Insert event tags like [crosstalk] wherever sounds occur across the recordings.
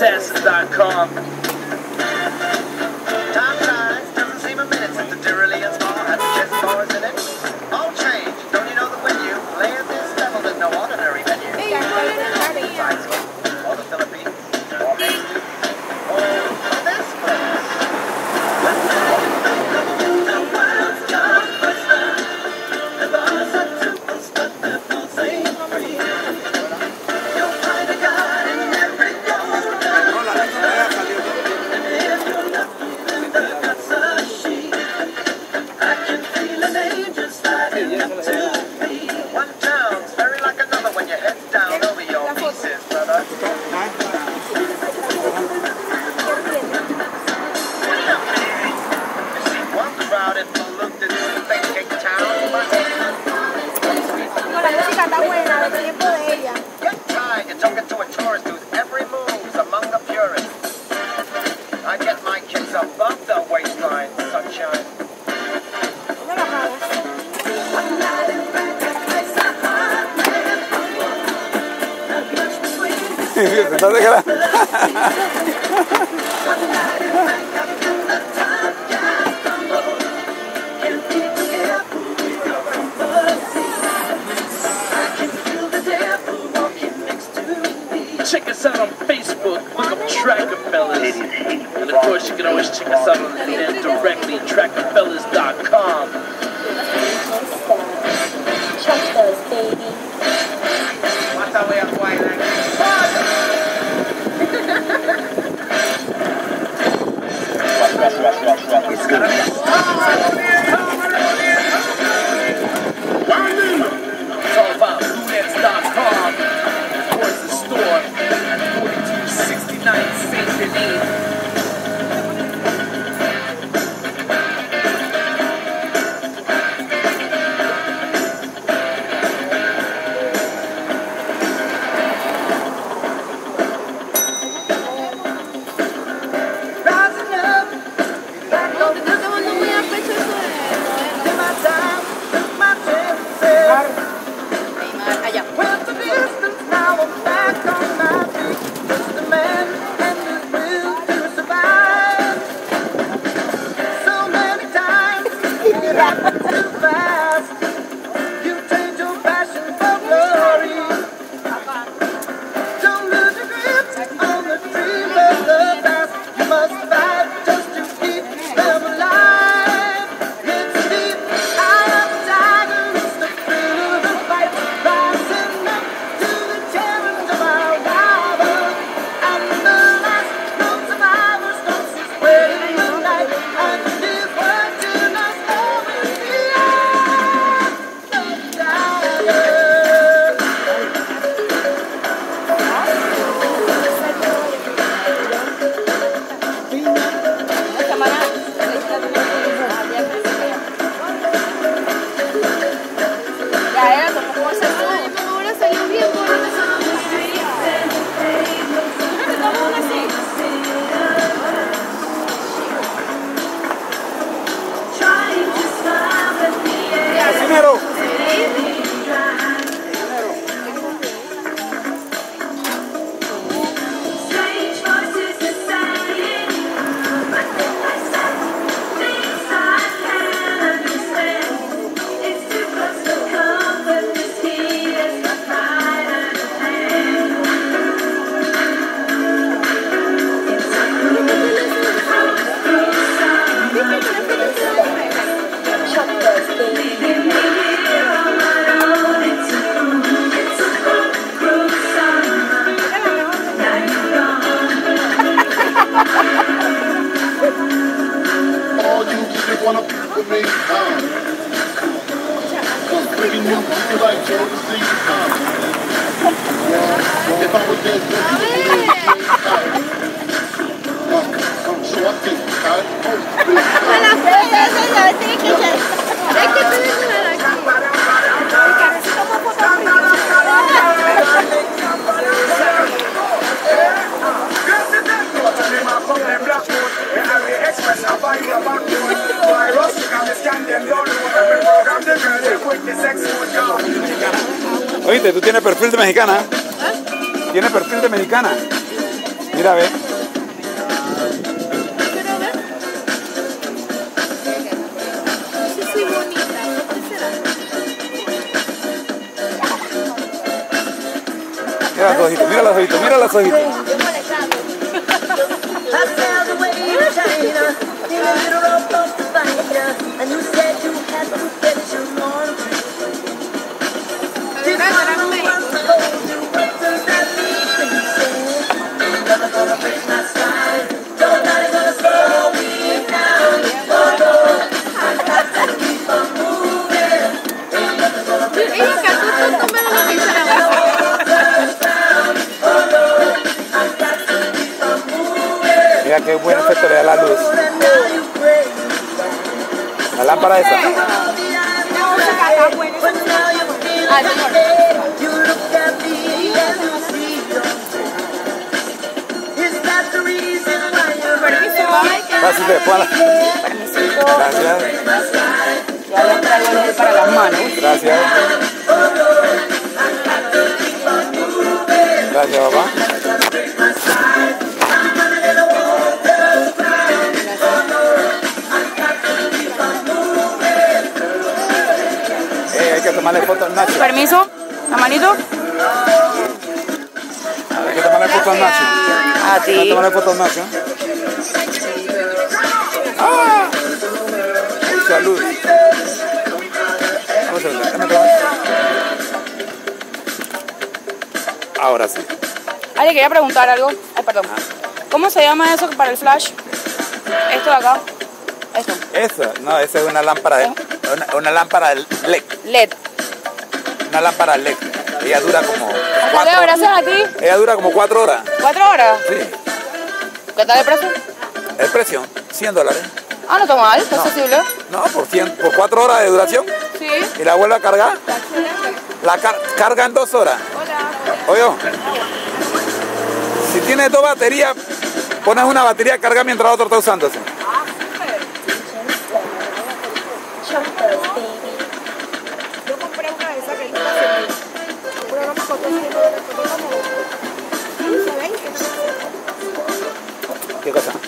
success.com. déjala. [laughs] to me. Um, maybe you like Jordan Z. Um, if I was dead, then you would be dead. Oíste, tú tienes perfil de mexicana. Tienes perfil de mexicana. Mira, ve. Mira los ojitos, mira los ojitos, mira los ojitos. Mira qué buen efecto le da la luz. La lámpara esa. Gracias, ponla. Gracias, Ya para las manos. gracias. Gracias, papá. Tomarle foto al Nacho. Permiso, la manito. Hay que tomarle foto al Nacho. A Hay que ti. tomarle foto al Nacho. ¡Ah! Salud. Vamos a ver. Ahora sí. Ale, quería preguntar algo. Ay, perdón. ¿Cómo se llama eso para el flash? Esto de acá. Esto. Eso, no, esa es una lámpara, de- una, una lámpara LED, LED. Una lámpara LED. Ella dura como cuatro, luego, gracias a ti. ella dura como cuatro horas. ¿Cuatro horas? Sí. ¿Qué tal el precio? El precio, 100 dólares. Ah, no está mal, está accesible. No, por 100, por cuatro horas de duración Sí. y la vuelve a cargar. La car- carga en dos horas. Oye, si tienes dos baterías, pones una batería a cargar mientras la otra está usándose.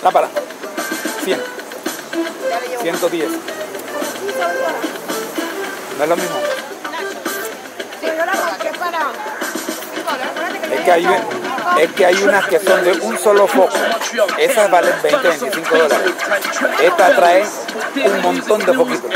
Lámpara. 100. 110. No es lo mismo. Es que, hay, es que hay unas que son de un solo foco. Esas valen 20, 25 dólares. Esta trae un montón de foquitos.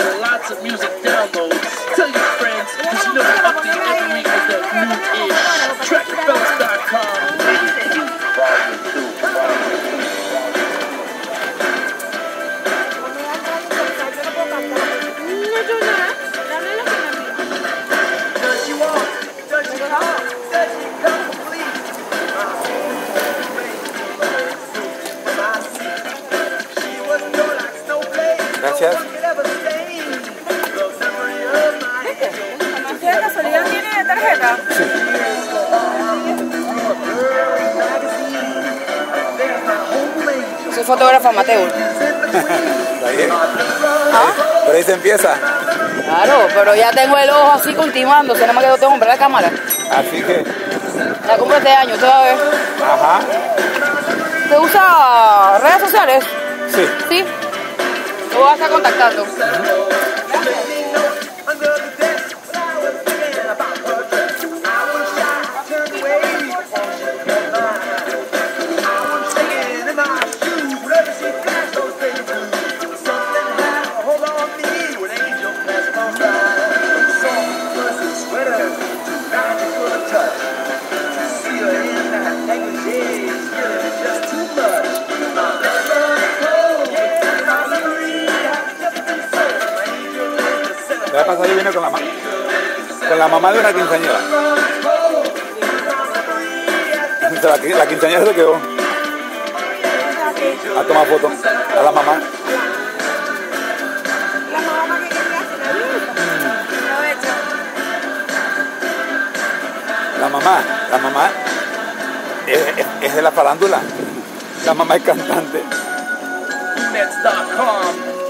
Gracias. ¿Usted de casualidad tiene tarjeta? Soy fotógrafo amateur. Bien. Pero ahí se empieza. Claro, pero ya tengo el ojo así continuando, se nada más que no tengo que comprar la cámara. Así que, La compro este año, usted va a ver. ajá. ¿Usted usa redes sociales? Sí. Sí. Lo voy a estar contactando. Yo vine con la, con la mamá de una quinceañera. [laughs] La, la quinceañera se quedó a tomar foto a la mamá. La mamá que quería hacer. Aprovecha. La mamá, la mamá es, es- es de la farándula. La mamá es cantante.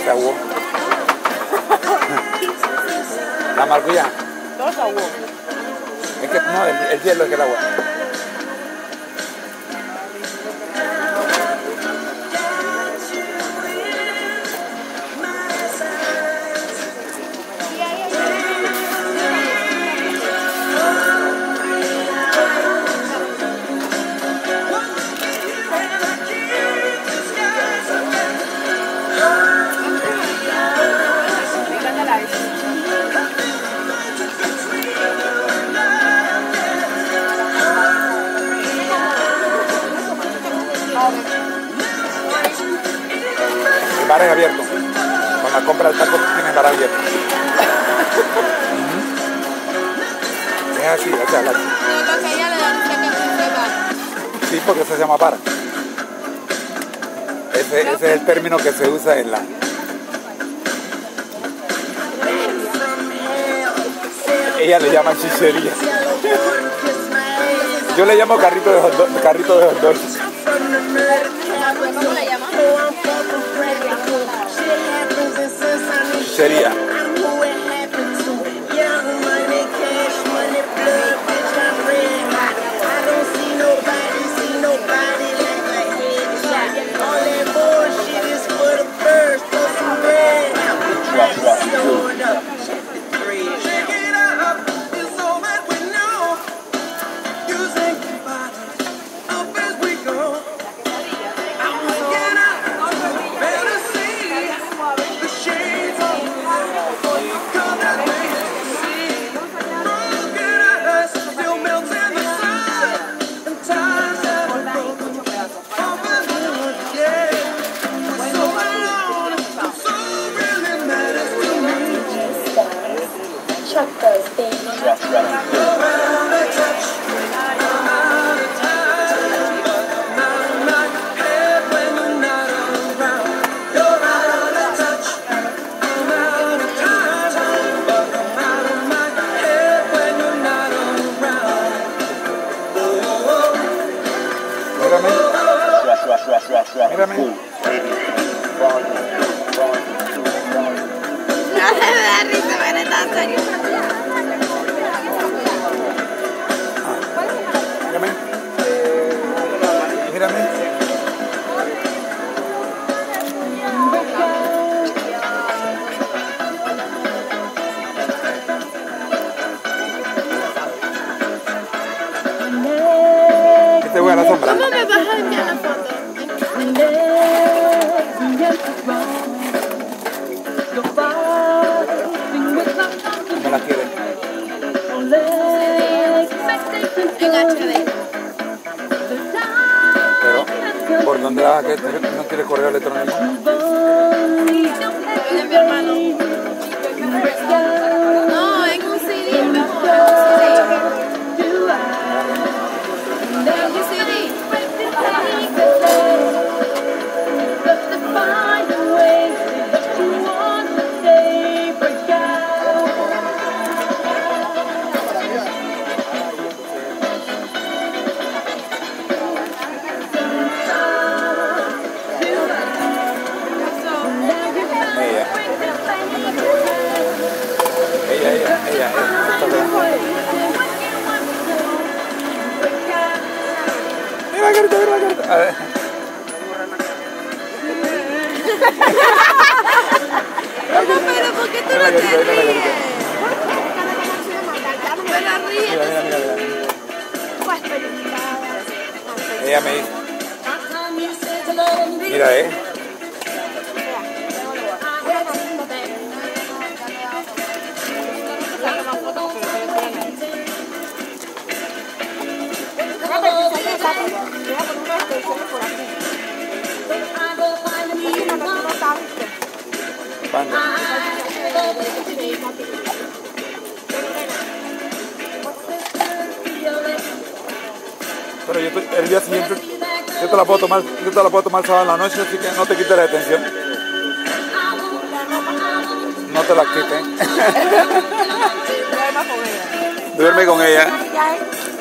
se aguó. La se ahogó. Es que no, el, el hielo es que el agua. Sí, porque eso se llama bar. Ese, ese es el término que se usa en la. Ella le llama chichería. Yo le llamo carrito de hot carrito de hot. ¿Cómo le llaman? Chichería. Mírame. Mírame. Mírame. Mírame. Que te voy a la sombra. Pero, ¿por dónde la vas a querer? ¿No correo electrónico? de Carita. A ver. Pero ¿por qué tú no te ríes? Pero mira. Ella me dice. Mira, eh. Yo el día siguiente yo te la puedo tomar, yo te la puedo tomar sábado en la noche, así que no te quites la detención. No te la quiten. Duerma con ella. [laughs] Duerme con ella.